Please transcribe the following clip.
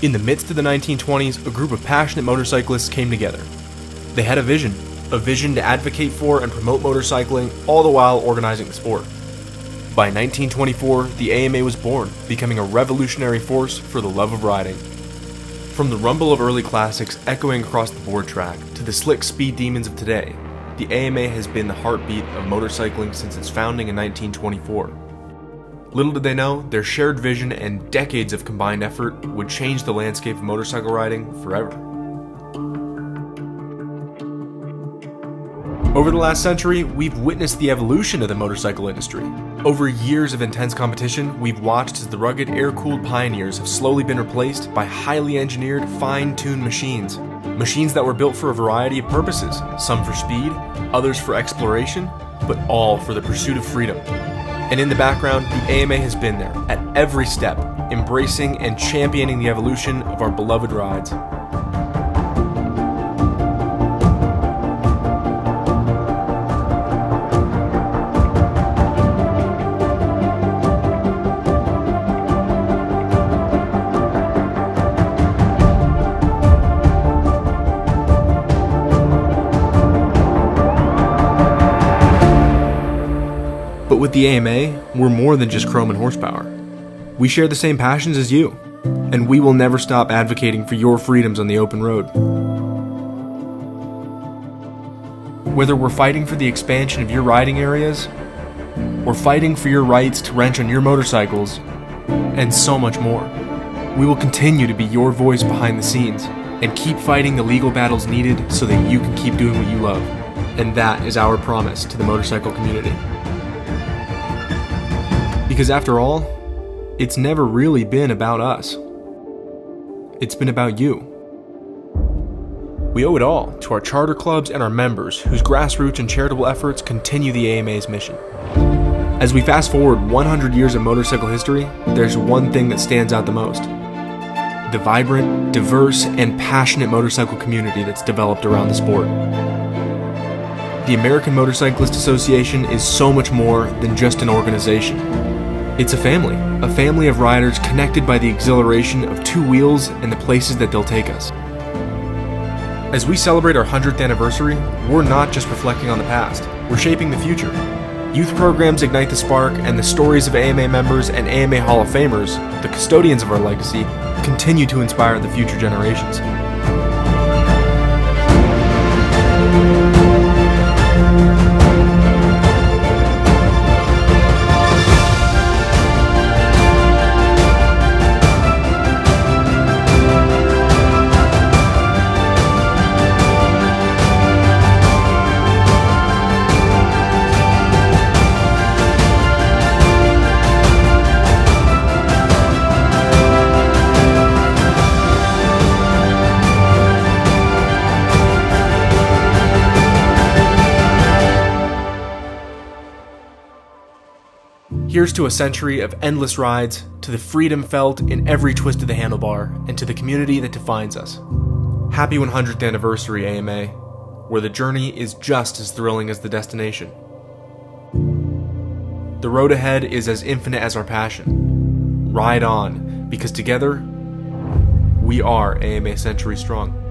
In the midst of the 1920s, a group of passionate motorcyclists came together. They had a vision, a vision to advocate for and promote motorcycling, all the while organizing the sport. By 1924, the AMA was born, becoming a revolutionary force for the love of riding. From the rumble of early classics echoing across the board track to the slick speed demons of today, the AMA has been the heartbeat of motorcycling since its founding in 1924. Little did they know, their shared vision and decades of combined effort would change the landscape of motorcycle riding forever. Over the last century, we've witnessed the evolution of the motorcycle industry. Over years of intense competition, we've watched as the rugged air cooled pioneers have slowly been replaced by highly engineered, fine tuned machines. Machines that were built for a variety of purposes, some for speed, others for exploration, but all for the pursuit of freedom. And in the background, the AMA has been there, at every step, embracing and championing the evolution of our beloved rides. But with the AMA, we're more than just chrome and horsepower. We share the same passions as you, and we will never stop advocating for your freedoms on the open road. Whether we're fighting for the expansion of your riding areas, or fighting for your rights to wrench on your motorcycles, and so much more, we will continue to be your voice behind the scenes and keep fighting the legal battles needed so that you can keep doing what you love. And that is our promise to the motorcycle community. Because after all, it's never really been about us. It's been about you. We owe it all to our charter clubs and our members, whose grassroots and charitable efforts continue the AMA's mission. As we fast forward 100 years of motorcycle history, there's one thing that stands out the most the vibrant, diverse, and passionate motorcycle community that's developed around the sport. The American Motorcyclist Association is so much more than just an organization. It's a family, a family of riders connected by the exhilaration of two wheels and the places that they'll take us. As we celebrate our 100th anniversary, we're not just reflecting on the past, we're shaping the future. Youth programs ignite the spark, and the stories of AMA members and AMA Hall of Famers, the custodians of our legacy, continue to inspire the future generations. Here's to a century of endless rides, to the freedom felt in every twist of the handlebar, and to the community that defines us. Happy 100th anniversary, AMA, where the journey is just as thrilling as the destination. The road ahead is as infinite as our passion. Ride on, because together, we are AMA Century Strong.